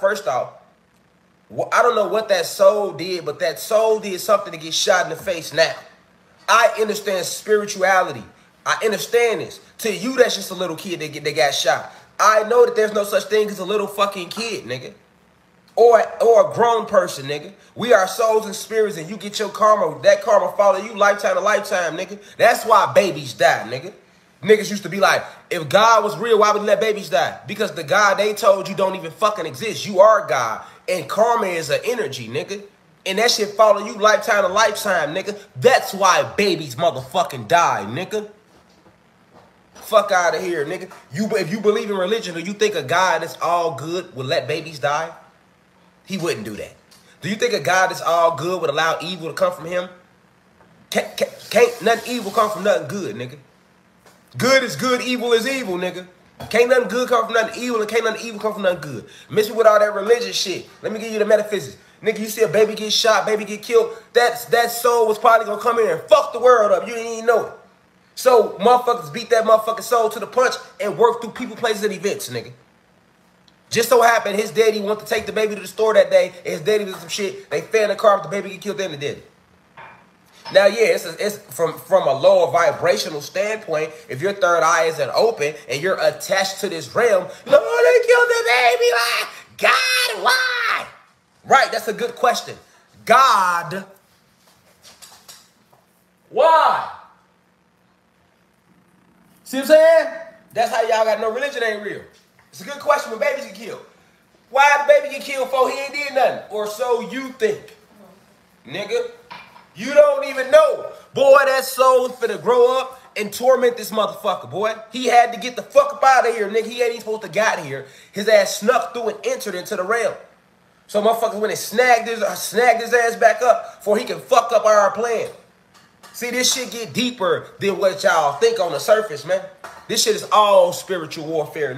First off, I don't know what that soul did, but that soul did something to get shot in the face now. I understand spirituality. I understand this. To you, that's just a little kid that, get, that got shot. I know that there's no such thing as a little fucking kid, nigga. Or, or a grown person, nigga. We are souls and spirits, and you get your karma. That karma follow you lifetime to lifetime, nigga. That's why babies die, nigga. Niggas used to be like, if God was real, why would he let babies die? Because the God they told you don't even fucking exist. You are God. And karma is an energy, nigga. And that shit follow you lifetime to lifetime, nigga. That's why babies motherfucking die, nigga. Fuck out of here, nigga. You if you believe in religion or you think a God that's all good would let babies die, he wouldn't do that. Do you think a God that's all good would allow evil to come from him? Can't, can't, can't nothing evil come from nothing good, nigga. Good is good, evil is evil, nigga. Can't nothing good come from nothing evil, and can't nothing evil come from nothing good. Miss me with all that religious shit. Let me give you the metaphysics. Nigga, you see a baby get shot, baby get killed, that's, that soul was probably gonna come in and fuck the world up. You didn't even know it. So motherfuckers beat that motherfucking soul to the punch and work through people, places, and events, nigga. Just so happened his daddy went to take the baby to the store that day, and his daddy was some shit. They fell in the car, the baby get killed, then the daddy. Now, yeah, it's, it's from, from a lower vibrational standpoint. If your third eye isn't open and you're attached to this realm, oh, they killed the baby. Why? God, why? Right, that's a good question. God, why? See what I'm saying? That's how y'all got no religion ain't real. It's a good question when babies get killed. Why the baby get killed for he ain't did nothing? Or so you think. Nigga, you don't even know. Boy, that soul finna grow up and torment this motherfucker, boy. He had to get the fuck up out of here, nigga. He ain't even supposed to got here. His ass snuck through and entered into the realm. So motherfuckers went and snagged his, uh, snagged his ass back up before he can fuck up our plan. See, this shit get deeper than what y'all think on the surface, man. This shit is all spiritual warfare.